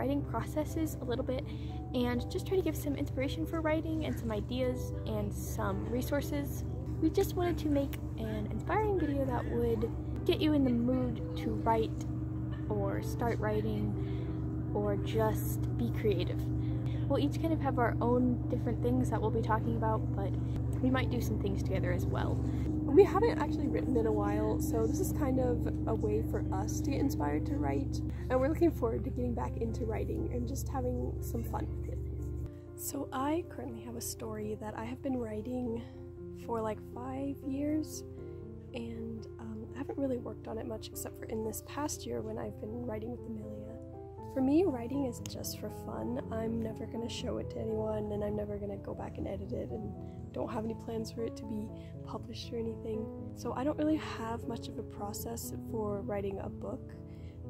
writing processes a little bit and just try to give some inspiration for writing and some ideas and some resources. We just wanted to make an inspiring video that would get you in the mood to write or start writing or just be creative. We'll each kind of have our own different things that we'll be talking about, but we might do some things together as well. We haven't actually written in a while, so this is kind of a way for us to get inspired to write, and we're looking forward to getting back into writing and just having some fun with it. So, I currently have a story that I have been writing for like five years, and um, I haven't really worked on it much except for in this past year when I've been writing with Amelia. For me, writing is just for fun. I'm never going to show it to anyone, and I'm never going to go back and edit it, and don't have any plans for it to be published or anything. So I don't really have much of a process for writing a book.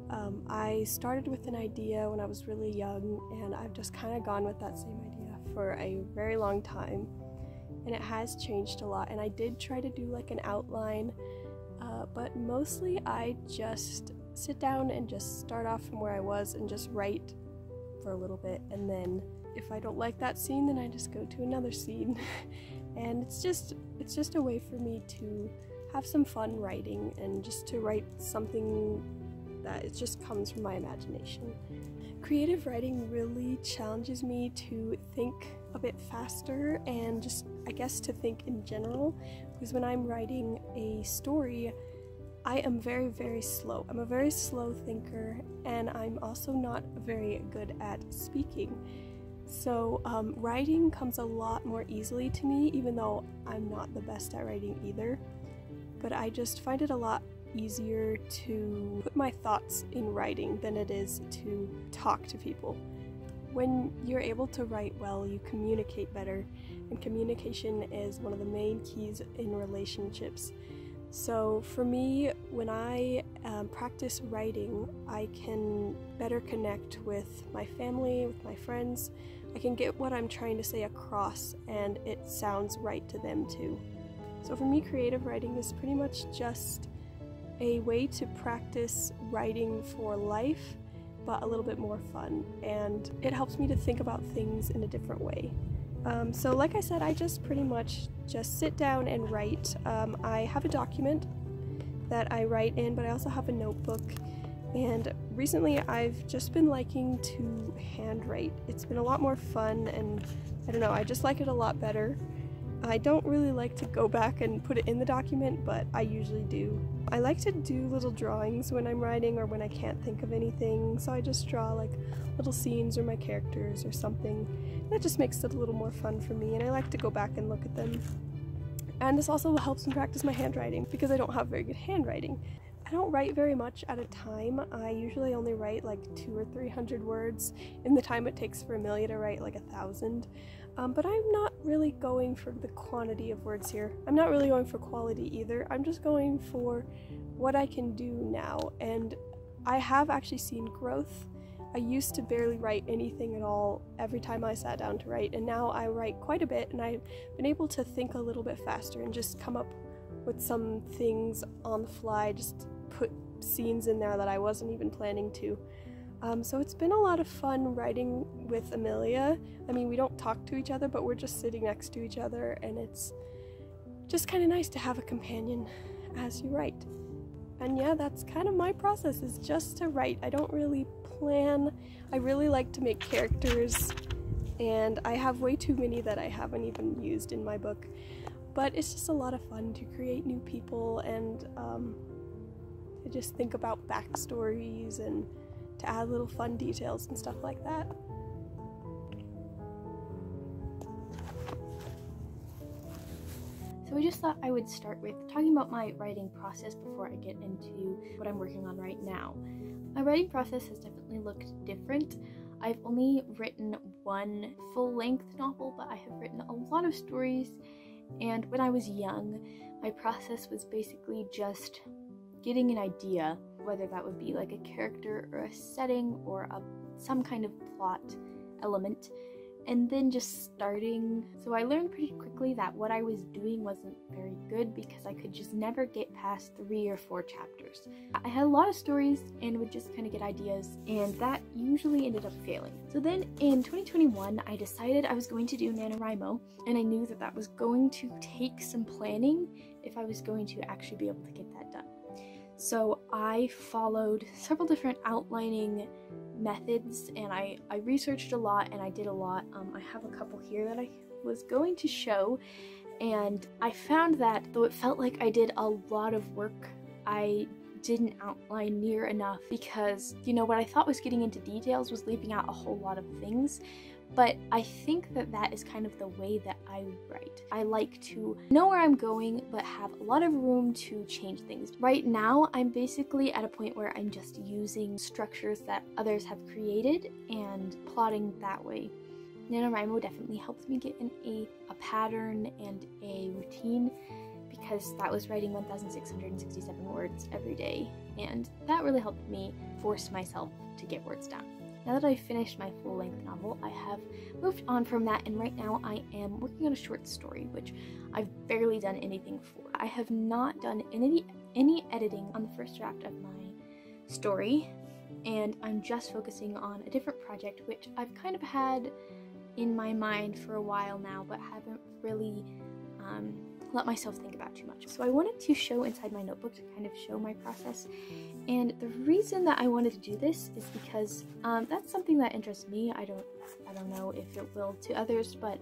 Um, I started with an idea when I was really young, and I've just kind of gone with that same idea for a very long time. And it has changed a lot. And I did try to do like an outline, uh, but mostly I just sit down and just start off from where I was and just write for a little bit. And then if I don't like that scene, then I just go to another scene. and it's just it's just a way for me to have some fun writing and just to write something that it just comes from my imagination. Creative writing really challenges me to think a bit faster and just I guess to think in general because when I'm writing a story I am very, very slow. I'm a very slow thinker, and I'm also not very good at speaking. So, um, writing comes a lot more easily to me, even though I'm not the best at writing either. But I just find it a lot easier to put my thoughts in writing than it is to talk to people. When you're able to write well, you communicate better, and communication is one of the main keys in relationships. So, for me, when I um, practice writing, I can better connect with my family, with my friends. I can get what I'm trying to say across, and it sounds right to them too. So, for me, creative writing is pretty much just a way to practice writing for life, but a little bit more fun, and it helps me to think about things in a different way. Um, so like I said, I just pretty much just sit down and write. Um, I have a document that I write in, but I also have a notebook. And recently I've just been liking to handwrite. It's been a lot more fun and I don't know, I just like it a lot better. I don't really like to go back and put it in the document, but I usually do. I like to do little drawings when I'm writing or when I can't think of anything, so I just draw like little scenes or my characters or something. That just makes it a little more fun for me, and I like to go back and look at them. And this also helps me practice my handwriting because I don't have very good handwriting. I don't write very much at a time. I usually only write like two or three hundred words in the time it takes for Amelia to write like a thousand. Um, but I'm not really going for the quantity of words here. I'm not really going for quality either. I'm just going for what I can do now. And I have actually seen growth. I used to barely write anything at all every time I sat down to write, and now I write quite a bit, and I've been able to think a little bit faster and just come up with some things on the fly, just put scenes in there that I wasn't even planning to. Um, so it's been a lot of fun writing with Amelia. I mean, we don't talk to each other, but we're just sitting next to each other, and it's just kind of nice to have a companion as you write. And yeah, that's kind of my process is just to write. I don't really plan. I really like to make characters, and I have way too many that I haven't even used in my book. But it's just a lot of fun to create new people and um, to just think about backstories and to add little fun details and stuff like that. So I just thought I would start with talking about my writing process before I get into what I'm working on right now. My writing process has definitely looked different. I've only written one full length novel, but I have written a lot of stories. And when I was young, my process was basically just getting an idea whether that would be like a character or a setting or a, some kind of plot element, and then just starting. So I learned pretty quickly that what I was doing wasn't very good because I could just never get past three or four chapters. I had a lot of stories and would just kind of get ideas, and that usually ended up failing. So then in 2021, I decided I was going to do NaNoWriMo, and I knew that that was going to take some planning if I was going to actually be able to get that done. So I followed several different outlining methods and I, I researched a lot and I did a lot. Um, I have a couple here that I was going to show and I found that though it felt like I did a lot of work, I didn't outline near enough because, you know, what I thought was getting into details was leaving out a whole lot of things. But I think that that is kind of the way that I write. I like to know where I'm going, but have a lot of room to change things. Right now, I'm basically at a point where I'm just using structures that others have created and plotting that way. NaNoWriMo definitely helps me get in a, a pattern and a routine because that was writing 1,667 words every day, and that really helped me force myself to get words down. Now that I've finished my full length novel, I have moved on from that, and right now I am working on a short story, which I've barely done anything for. I have not done any, any editing on the first draft of my story, and I'm just focusing on a different project, which I've kind of had in my mind for a while now, but haven't really um, let myself think about too much. So I wanted to show inside my notebook to kind of show my process. And the reason that I wanted to do this is because um, that's something that interests me. I don't, I don't know if it will to others, but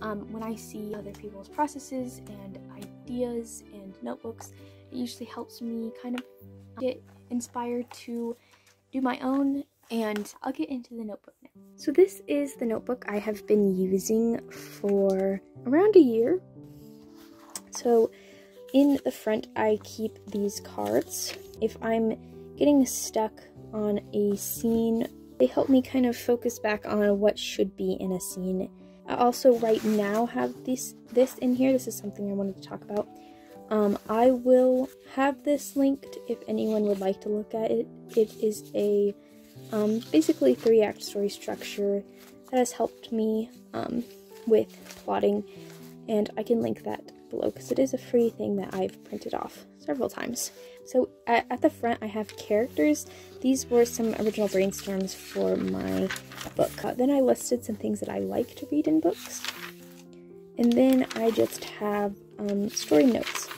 um, when I see other people's processes and ideas and notebooks, it usually helps me kind of get inspired to do my own and I'll get into the notebook now. So this is the notebook I have been using for around a year so in the front, I keep these cards. If I'm getting stuck on a scene, they help me kind of focus back on what should be in a scene. I also right now have this this in here. This is something I wanted to talk about. Um, I will have this linked if anyone would like to look at it. It is a um, basically three act story structure that has helped me um, with plotting, and I can link that below because it is a free thing that I've printed off several times. So at, at, the front I have characters. These were some original brainstorms for my book. Uh, then I listed some things that I like to read in books. And then I just have um, story notes.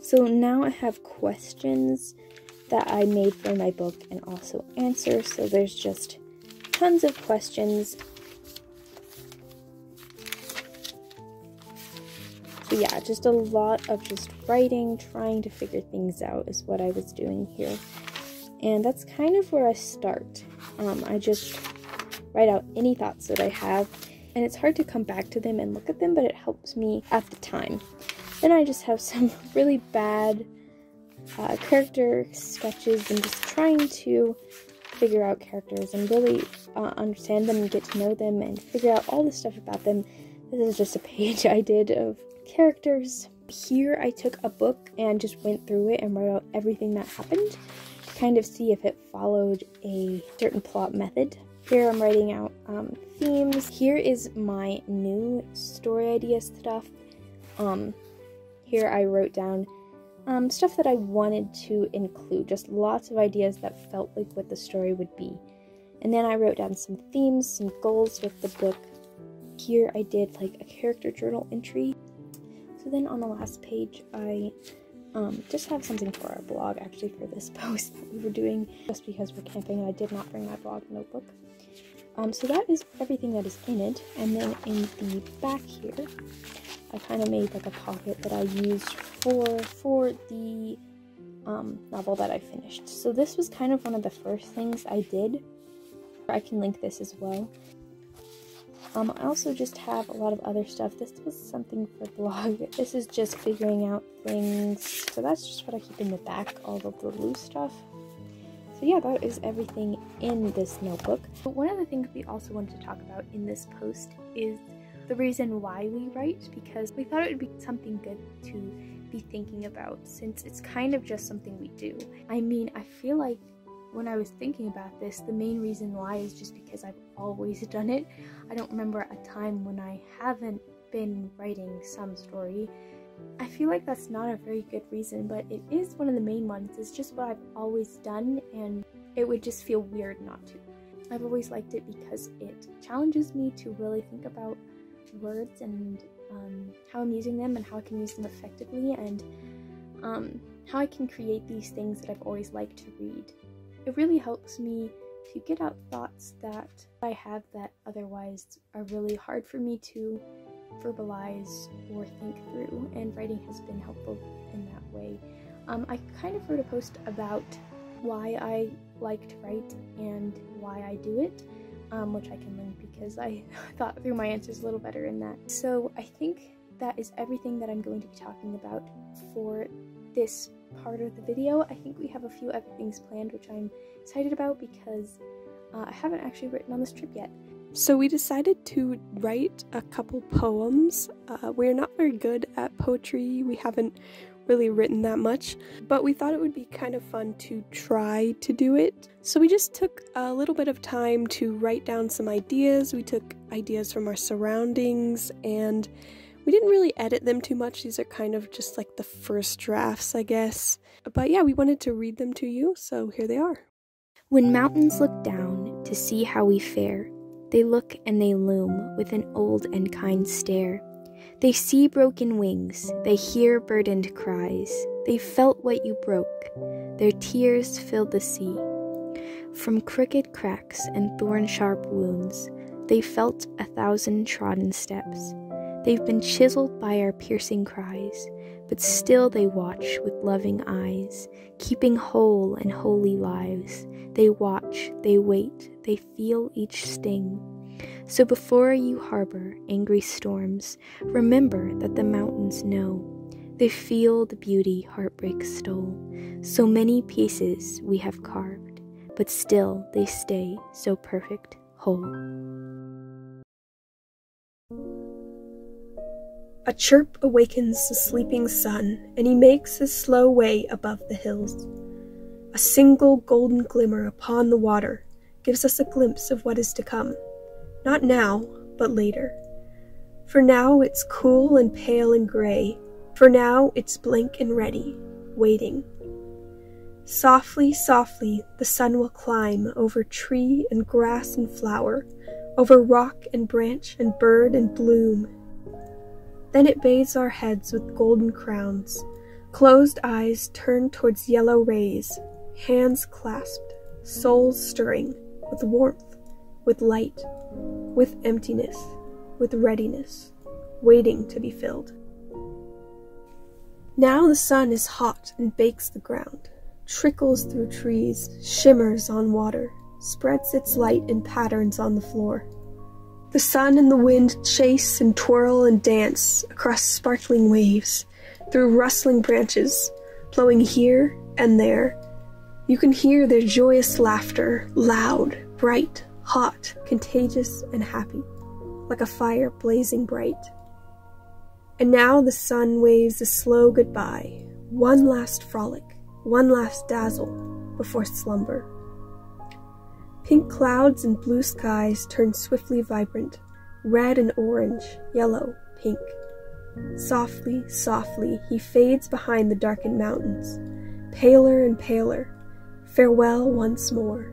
So now I have questions that I made for my book and also answers. So there's just tons of questions But yeah, just a lot of just writing, trying to figure things out is what I was doing here. And that's kind of where I start. Um, I just write out any thoughts that I have, and it's hard to come back to them and look at them, but it helps me at the time. Then I just have some really bad uh, character sketches and just trying to figure out characters and really uh, understand them and get to know them and figure out all the stuff about them. This is just a page I did of characters. Here I took a book and just went through it and wrote out everything that happened to kind of see if it followed a certain plot method. Here I'm writing out um, themes. Here is my new story idea stuff. Um, here I wrote down um, stuff that I wanted to include, just lots of ideas that felt like what the story would be. And then I wrote down some themes, some goals with the book. Here I did like a character journal entry then on the last page, I um, just have something for our blog, actually, for this post that we were doing just because we're camping and I did not bring my blog notebook. Um, so that is everything that is in it. And then in the back here, I kind of made like a pocket that I used for, for the um, novel that I finished. So this was kind of one of the first things I did. I can link this as well. Um, I also just have a lot of other stuff. This was something for blog. This is just figuring out things. So that's just what I keep in the back, all of the loose stuff. So yeah, that is everything in this notebook. But one of the things we also wanted to talk about in this post is the reason why we write, because we thought it would be something good to be thinking about since it's kind of just something we do. I mean, I feel like when I was thinking about this, the main reason why is just because I've always done it. I don't remember a time when I haven't been writing some story. I feel like that's not a very good reason, but it is one of the main ones. It's just what I've always done, and it would just feel weird not to. I've always liked it because it challenges me to really think about words and um, how I'm using them and how I can use them effectively and um, how I can create these things that I've always liked to read. It really helps me to get out thoughts that I have that otherwise are really hard for me to verbalize or think through, and writing has been helpful in that way. Um, I kind of wrote a post about why I like to write and why I do it, um, which I can link because I thought through my answers a little better in that. So I think that is everything that I'm going to be talking about for this part of the video. I think we have a few other things planned, which I'm excited about because uh, I haven't actually written on this trip yet. So we decided to write a couple poems. Uh, we're not very good at poetry. We haven't really written that much, but we thought it would be kind of fun to try to do it. So we just took a little bit of time to write down some ideas. We took ideas from our surroundings and we didn't really edit them too much. These are kind of just like the first drafts, I guess. But yeah, we wanted to read them to you, so here they are. When mountains look down to see how we fare, they look and they loom with an old and kind stare. They see broken wings, they hear burdened cries, they felt what you broke, their tears filled the sea. From crooked cracks and thorn sharp wounds, they felt a thousand trodden steps. They've been chiseled by our piercing cries, but still they watch with loving eyes, keeping whole and holy lives. They watch, they wait, they feel each sting. So before you harbor angry storms, remember that the mountains know. They feel the beauty heartbreak stole. So many pieces we have carved, but still they stay so perfect whole. A chirp awakens the sleeping sun, and he makes his slow way above the hills. A single golden glimmer upon the water gives us a glimpse of what is to come. Not now, but later. For now it's cool and pale and gray. For now it's blank and ready, waiting. Softly, softly, the sun will climb over tree and grass and flower, over rock and branch and bird and bloom then it bathes our heads with golden crowns, closed eyes turned towards yellow rays, hands clasped, souls stirring with warmth, with light, with emptiness, with readiness, waiting to be filled. Now the sun is hot and bakes the ground, trickles through trees, shimmers on water, spreads its light in patterns on the floor. The sun and the wind chase and twirl and dance across sparkling waves, through rustling branches, blowing here and there. You can hear their joyous laughter, loud, bright, hot, contagious, and happy, like a fire blazing bright. And now the sun waves a slow goodbye, one last frolic, one last dazzle before slumber. Pink clouds and blue skies turn swiftly vibrant, red and orange, yellow, pink. Softly, softly, he fades behind the darkened mountains, paler and paler. Farewell once more.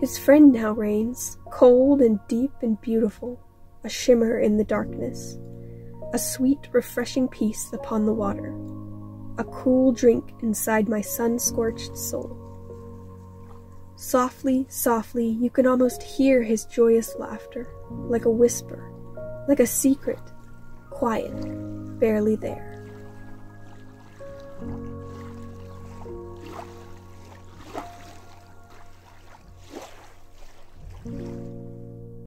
His friend now reigns, cold and deep and beautiful, a shimmer in the darkness, a sweet, refreshing peace upon the water, a cool drink inside my sun scorched soul. Softly, softly, you can almost hear his joyous laughter, like a whisper, like a secret, quiet, barely there.